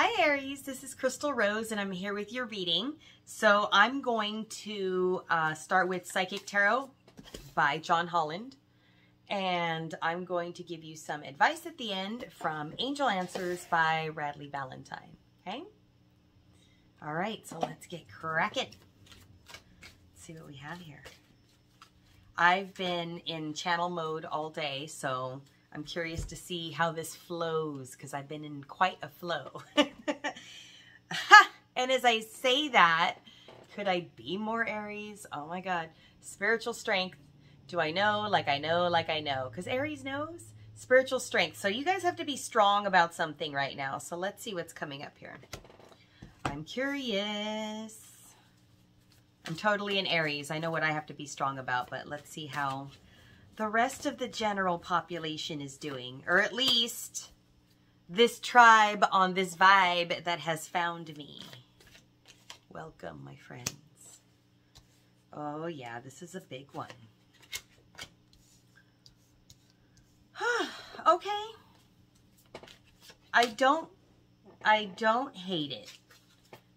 Hi Aries, this is Crystal Rose and I'm here with your reading. So I'm going to uh, start with Psychic Tarot by John Holland. And I'm going to give you some advice at the end from Angel Answers by Radleigh Valentine. Okay? All right, so let's get cracking. Let's see what we have here. I've been in channel mode all day, so I'm curious to see how this flows because I've been in quite a flow. and as I say that, could I be more Aries? Oh my God. Spiritual strength. Do I know? Like I know, like I know. Because Aries knows. Spiritual strength. So you guys have to be strong about something right now. So let's see what's coming up here. I'm curious. I'm totally an Aries. I know what I have to be strong about, but let's see how the rest of the general population is doing, or at least this tribe on this vibe that has found me. Welcome, my friends. Oh, yeah, this is a big one. okay. I don't, I don't hate it.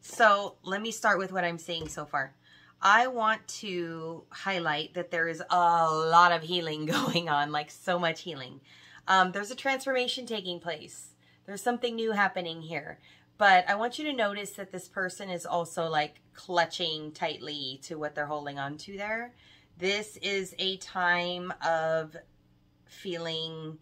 So let me start with what I'm saying so far. I want to highlight that there is a lot of healing going on, like so much healing. Um, there's a transformation taking place. There's something new happening here. But I want you to notice that this person is also like clutching tightly to what they're holding on to there. This is a time of feeling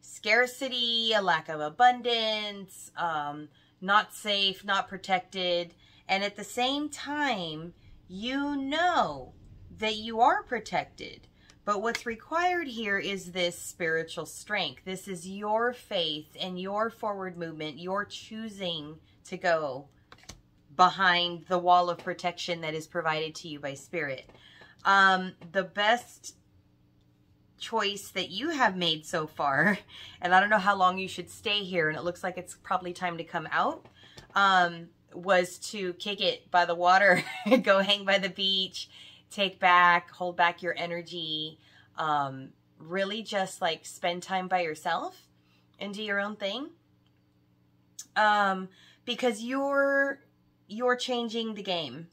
scarcity, a lack of abundance, um, not safe, not protected. And at the same time, you know that you are protected. But what's required here is this spiritual strength. This is your faith and your forward movement. You're choosing to go behind the wall of protection that is provided to you by spirit. Um, the best choice that you have made so far, and I don't know how long you should stay here, and it looks like it's probably time to come out, um, was to kick it by the water, go hang by the beach, take back, hold back your energy, um, really just like spend time by yourself and do your own thing. Um, because you're, you're changing the game.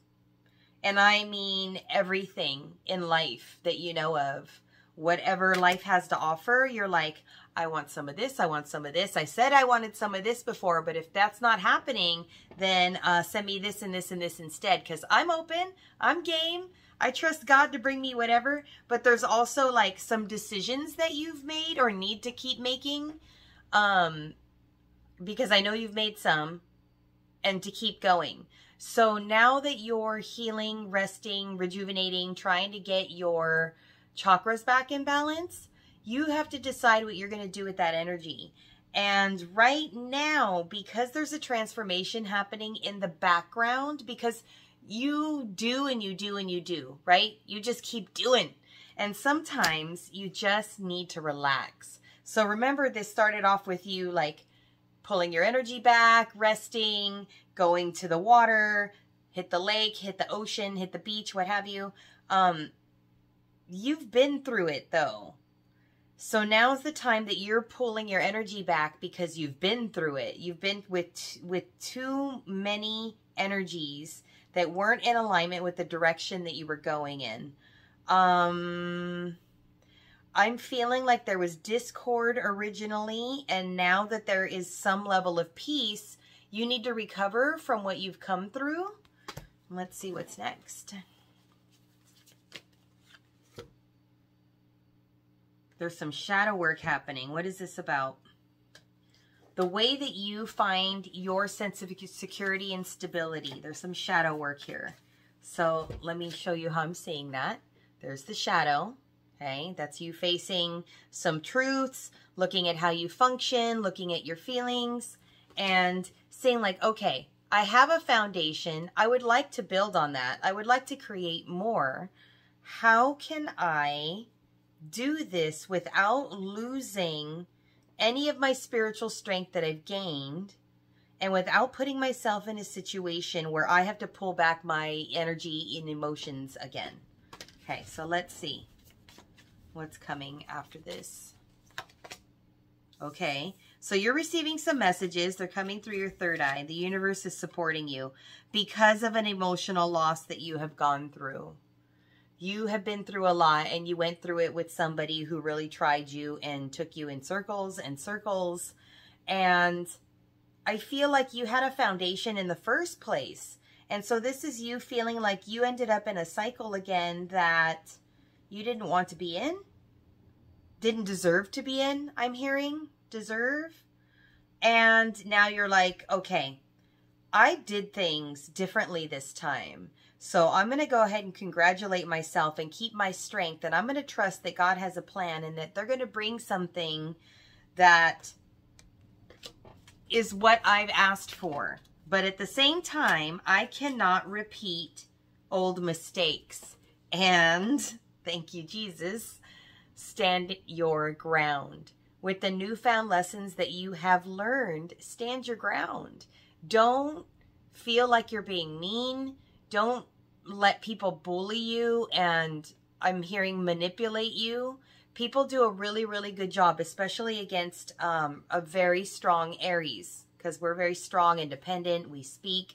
And I mean everything in life that you know of. Whatever life has to offer, you're like, I want some of this. I want some of this. I said I wanted some of this before, but if that's not happening, then uh, send me this and this and this instead because I'm open. I'm game. I trust God to bring me whatever, but there's also like some decisions that you've made or need to keep making um, because I know you've made some and to keep going. So now that you're healing, resting, rejuvenating, trying to get your chakras back in balance, you have to decide what you're going to do with that energy. And right now, because there's a transformation happening in the background, because you do and you do and you do, right? You just keep doing. And sometimes you just need to relax. So remember, this started off with you like pulling your energy back, resting, going to the water, hit the lake, hit the ocean, hit the beach, what have you. Um, you've been through it though. So now's the time that you're pulling your energy back because you've been through it. You've been with with too many energies that weren't in alignment with the direction that you were going in. Um I'm feeling like there was discord originally and now that there is some level of peace, you need to recover from what you've come through. Let's see what's next. There's some shadow work happening. What is this about? The way that you find your sense of security and stability. There's some shadow work here. So let me show you how I'm seeing that. There's the shadow. Okay, that's you facing some truths, looking at how you function, looking at your feelings, and saying like, okay, I have a foundation. I would like to build on that. I would like to create more. How can I do this without losing any of my spiritual strength that I've gained and without putting myself in a situation where I have to pull back my energy and emotions again. Okay, so let's see what's coming after this. Okay, So you're receiving some messages. They're coming through your third eye. The universe is supporting you because of an emotional loss that you have gone through. You have been through a lot and you went through it with somebody who really tried you and took you in circles and circles. And I feel like you had a foundation in the first place. And so this is you feeling like you ended up in a cycle again that you didn't want to be in, didn't deserve to be in, I'm hearing deserve. And now you're like, okay, I did things differently this time. So I'm going to go ahead and congratulate myself and keep my strength. And I'm going to trust that God has a plan and that they're going to bring something that is what I've asked for. But at the same time, I cannot repeat old mistakes. And thank you, Jesus, stand your ground with the newfound lessons that you have learned, stand your ground. Don't feel like you're being mean. Don't let people bully you and I'm hearing manipulate you. People do a really, really good job, especially against um, a very strong Aries because we're very strong, independent, we speak.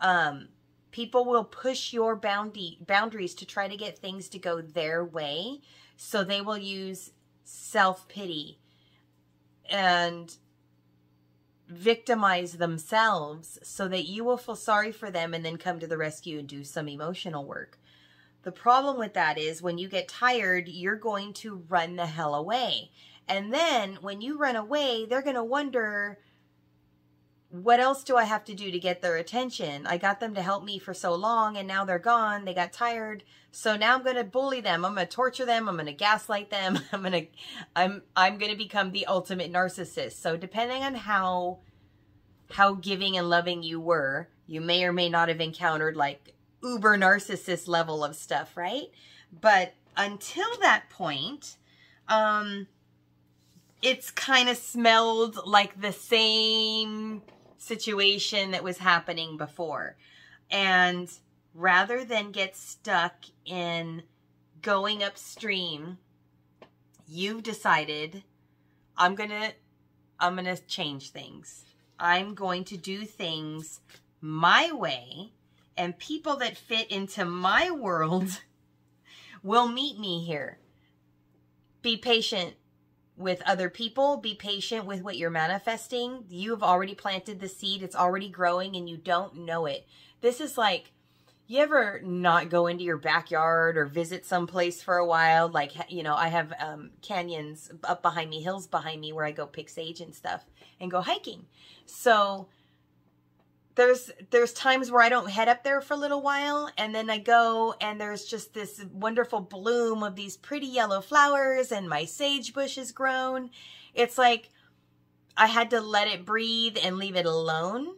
Um, people will push your boundary, boundaries to try to get things to go their way. So they will use self-pity and victimize themselves so that you will feel sorry for them and then come to the rescue and do some emotional work. The problem with that is when you get tired, you're going to run the hell away. And then when you run away, they're going to wonder, what else do I have to do to get their attention? I got them to help me for so long and now they're gone. They got tired. So now I'm going to bully them. I'm going to torture them. I'm going to gaslight them. I'm going to I'm I'm going to become the ultimate narcissist. So depending on how how giving and loving you were, you may or may not have encountered like uber narcissist level of stuff, right? But until that point, um it's kind of smelled like the same situation that was happening before. And rather than get stuck in going upstream, you've decided I'm going to I'm going to change things. I'm going to do things my way and people that fit into my world will meet me here. Be patient with other people. Be patient with what you're manifesting. You've already planted the seed. It's already growing and you don't know it. This is like, you ever not go into your backyard or visit someplace for a while? Like, you know, I have um, canyons up behind me, hills behind me where I go pick sage and stuff and go hiking. So there's there's times where I don't head up there for a little while and then I go and there's just this wonderful bloom of these pretty yellow flowers and my sage bush has grown. It's like I had to let it breathe and leave it alone.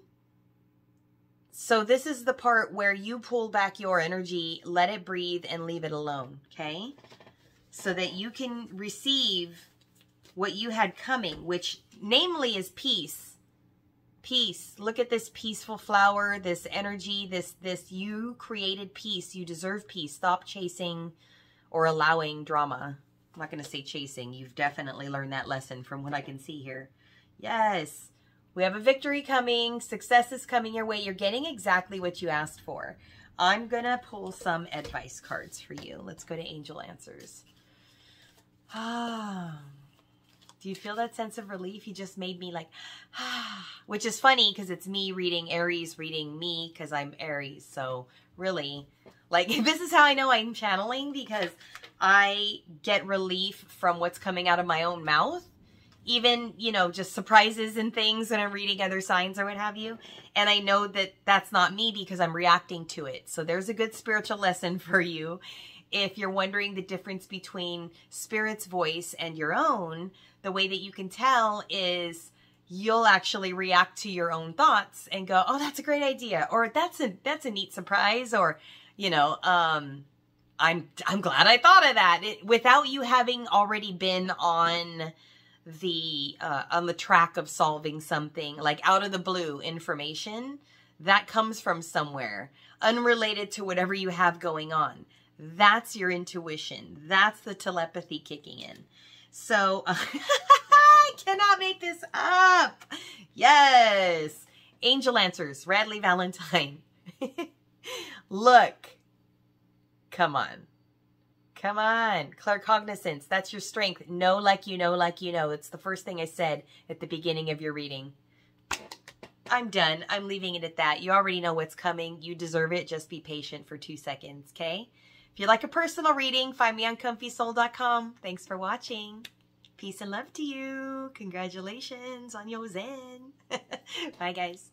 So this is the part where you pull back your energy, let it breathe and leave it alone, okay? So that you can receive what you had coming, which namely is peace peace. Look at this peaceful flower this energy this this you created peace. You deserve peace. Stop chasing or allowing drama. I'm not going to say chasing. You've definitely learned that lesson from what i can see here. Yes. We have a victory coming. Success is coming your way. You're getting exactly what you asked for. I'm going to pull some advice cards for you. Let's go to angel answers. Ah do you feel that sense of relief? He just made me like, ah, which is funny because it's me reading Aries reading me because I'm Aries. So really, like this is how I know I'm channeling because I get relief from what's coming out of my own mouth. Even, you know, just surprises and things when I'm reading other signs or what have you. And I know that that's not me because I'm reacting to it. So there's a good spiritual lesson for you. If you're wondering the difference between spirit's voice and your own, the way that you can tell is you'll actually react to your own thoughts and go, "Oh, that's a great idea," or "That's a that's a neat surprise," or you know, um, I'm I'm glad I thought of that it, without you having already been on the uh, on the track of solving something like out of the blue information that comes from somewhere unrelated to whatever you have going on. That's your intuition. That's the telepathy kicking in. So, I cannot make this up. Yes. Angel Answers, Radleigh Valentine. Look. Come on. Come on. Claircognizance, that's your strength. Know like you know like you know. It's the first thing I said at the beginning of your reading. I'm done. I'm leaving it at that. You already know what's coming. You deserve it. Just be patient for two seconds, okay? If you like a personal reading, find me on comfysoul.com. Thanks for watching. Peace and love to you. Congratulations on your Zen. Bye, guys.